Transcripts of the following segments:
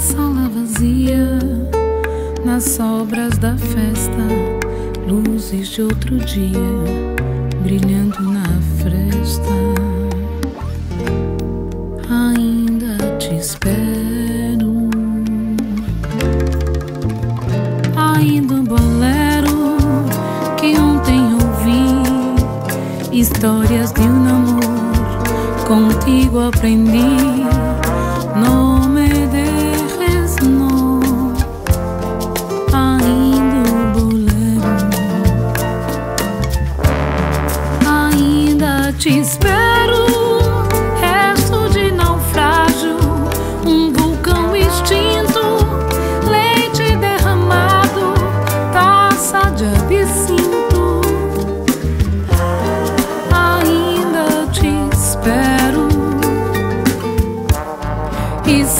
sala vazia, nas sobras da festa, luzes de outro dia brilhando na fresta. Ainda te espero. Ainda um bolero que ontem ouvi, histórias de contigo aprendi. No me dejes, no. Ainda bolero. Ainda te espero.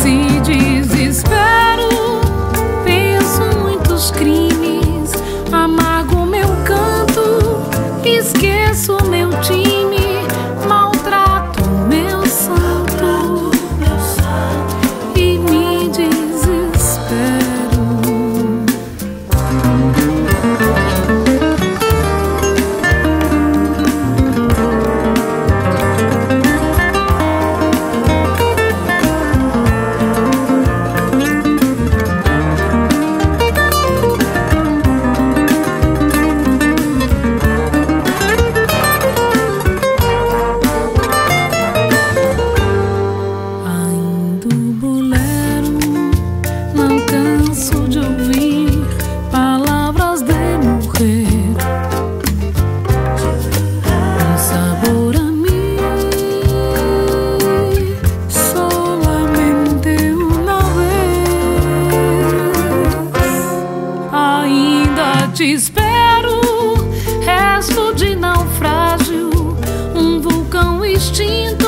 E te espero, resto de naufrágio, um vulcão extinto,